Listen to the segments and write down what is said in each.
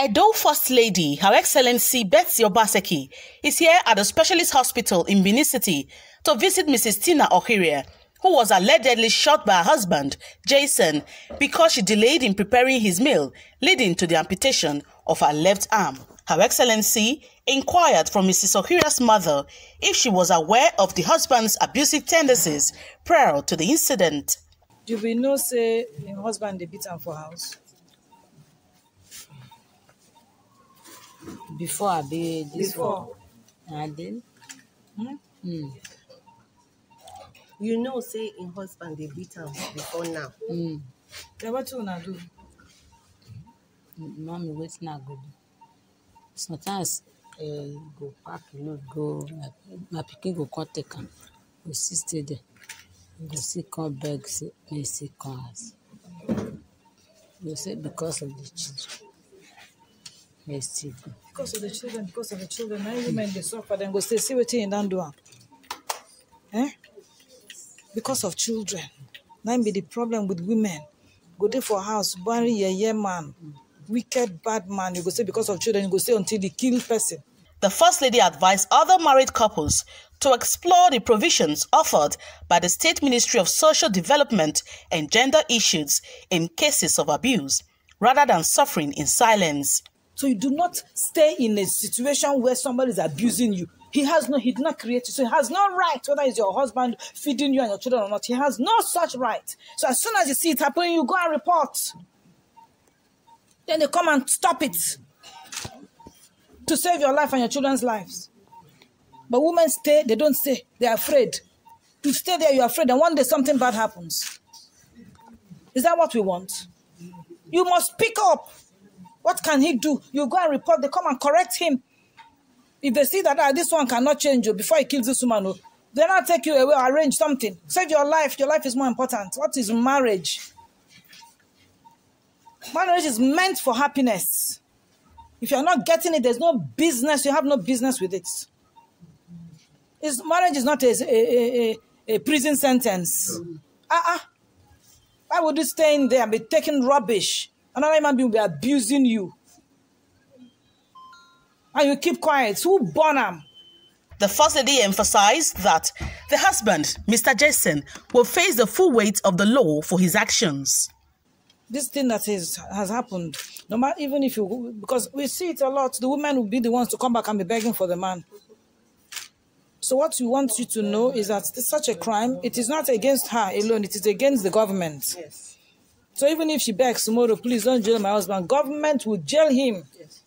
Edo First Lady, Her Excellency Betsy Obaseki, is here at the specialist hospital in Benin City to visit Mrs. Tina Ohiria, who was allegedly shot by her husband, Jason, because she delayed in preparing his meal, leading to the amputation of her left arm. Her Excellency inquired from Mrs. Ohiria's mother if she was aware of the husband's abusive tendencies prior to the incident. you be know say husband dey beat am for house Before I be this before one, I did. Hmm? Mm. you know say im husband dey beat am before now Mm. then wetin una do Mommy, wetin I go do? Sometimes uh, go pack load go my, my pikin go come take am go still stay there go still come beg say make e still come house go say because of the children because of the children because of the children na women dey suffer dem go stay see wetin im don do eh? Because of children. Im be the problem with women. Go dey for house marry yeye man. Wicked bad man you go say because of children you go say until e kill person. The First Lady advised other married couples to explore the provisions offered by the State Ministry of Social Development and Gender Issues in cases of abuse, rather than suffering in silence. So you do not stay in a situation where somebody is abusing you. He has no, he did not create you. So he has no right, whether it's your husband feeding you and your children or not. He has no such right. So as soon as you see it happening, you go and report. Then they come and stop it to save your life and your children's lives. But women stay, they don't stay. They're afraid. You stay there, you're afraid, and one day something bad happens. Is that what we want? You must pick up. What can he do? You go and report, they come and correct him. If they see that ah, this one cannot change you before he kills this woman, oh, they not take you away, arrange something. Save your life. Your life is more important. What is marriage? Marriage is meant for happiness. If you're not getting it, there's no business, you have no business with it. It's, marriage is not a, a, a, a prison sentence. Uh-uh. Why would you stay in there and be taking rubbish? Another human being will be abusing you. And you keep quiet. Who born him? The First Lady emphasized that the husband, Mr. Jason, will face the full weight of the law for his actions. This thing that is, has happened, no matter even if you, because we see it a lot, the women will be the ones to come back and be begging for the man. So what we want you to know is that it's such a crime, it is not against her alone, it is against the government. yes So even if she begs tomorrow, please don't jail my husband, government will jail him. yes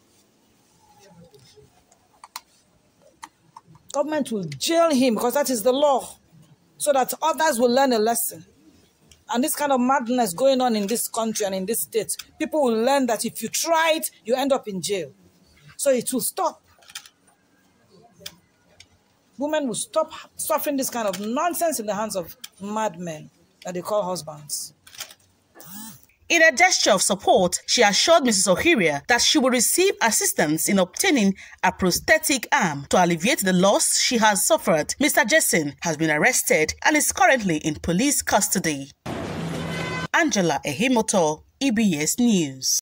Government will jail him because that is the law. So that others will learn a lesson. And this kind of madness going on in this country and in this state, people will learn that if you try it, you end up in jail. So it will stop. Women will stop suffering this kind of nonsense in the hands of madmen that they call husbands. In a gesture of support, she assured Mrs. Ohiria that she will receive assistance in obtaining a prosthetic arm to alleviate the loss she has suffered. Mr. Jason has been arrested and is currently in police custody. Angela Ehimoto, EBS News.